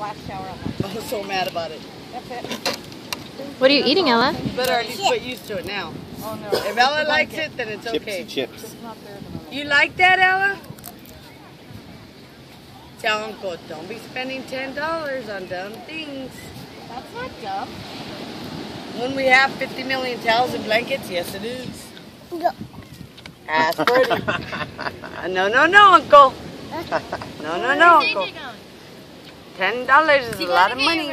last shower on that. I'm so mad about it. That's it. What are you eating, Ella? You better at least get used to it now. Oh no. If Ella likes it, then it's okay. chips. It's not there at the moment. You like that, Ella? Tell Uncle, don't be spending ten dollars on dumb things. That's not dumb. When we have 50 million towels and blankets, yes it is. No. Ask Birdie. Uh, no, no, no, Uncle. No, no, no, Uncle. Ten dollars is a lot of money.